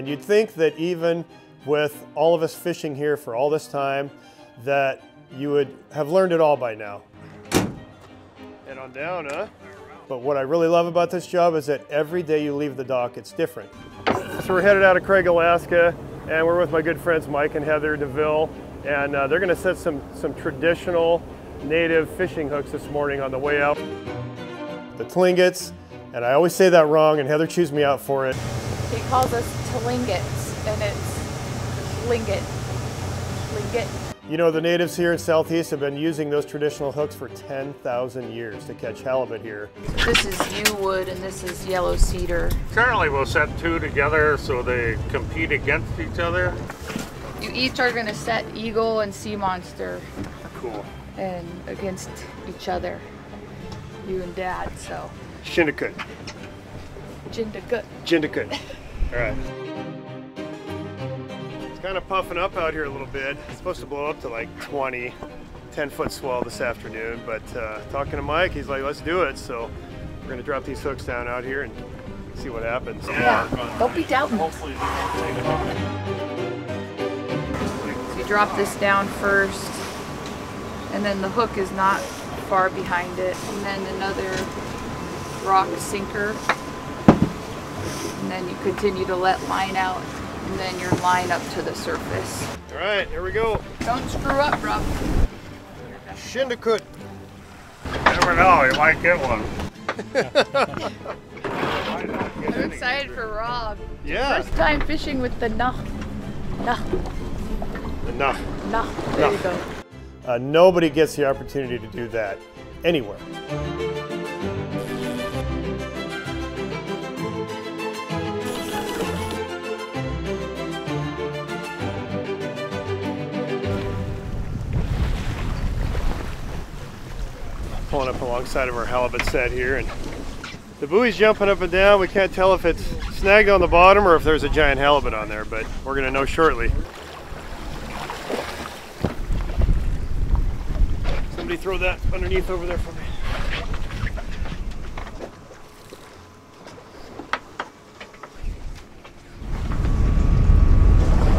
And you'd think that even with all of us fishing here for all this time, that you would have learned it all by now. Head on down, huh? But what I really love about this job is that every day you leave the dock, it's different. So we're headed out of Craig, Alaska, and we're with my good friends Mike and Heather Douville, and uh, they're gonna set some, some traditional native fishing hooks this morning on the way out. The Tlingits, and I always say that wrong, and Heather chews me out for it. He calls us Tlingits, and it's linget. Linget. You know, the natives here in Southeast have been using those traditional hooks for 10,000 years to catch halibut here. This is yew wood and this is yellow cedar. Currently we'll set two together so they compete against each other. You each are gonna set eagle and sea monster Cool. and against each other. You and dad, so. Shindakut. Jindagut. Jindakut. All right. It's kind of puffing up out here a little bit. It's supposed to blow up to like 20, 10 foot swell this afternoon, but uh, talking to Mike, he's like, let's do it. So we're gonna drop these hooks down out here and see what happens. Yeah, don't be doubting. Hopefully they don't take it. So you drop this down first, and then the hook is not far behind it, and then another rock sinker, and then you continue to let line out, and then your line up to the surface. All right, here we go. Don't screw up, Rob. Shindakut. Never know, you might get one. I'm excited for Rob. Yeah. First time fishing with the nah. Nah. Enough. Nah. There Nah. you go. Uh, nobody gets the opportunity to do that anywhere. Pulling up alongside of our halibut set here and the buoy's jumping up and down. We can't tell if it's snagged on the bottom or if there's a giant halibut on there, but we're gonna know shortly. Somebody throw that underneath over there for me.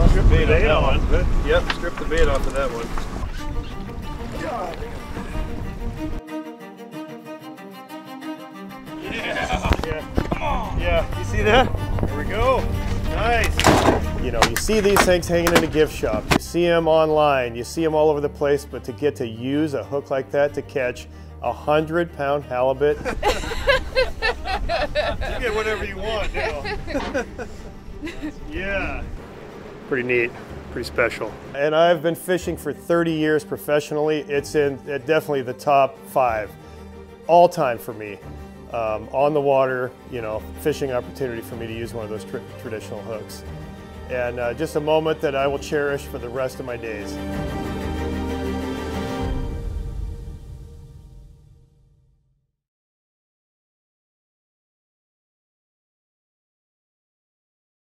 Strip the bait on that one. Yep, strip the bait off of that one. Yeah. Yeah. Yeah. You see that? There we go. Nice. You know, you see these things hanging in a gift shop. You see them online. You see them all over the place. But to get to use a hook like that to catch a hundred pound halibut, you get whatever you want now. yeah. Pretty neat. Pretty special. And I've been fishing for 30 years professionally. It's in uh, definitely the top five all time for me. Um, on the water, you know, fishing opportunity for me to use one of those tr traditional hooks. And uh, just a moment that I will cherish for the rest of my days.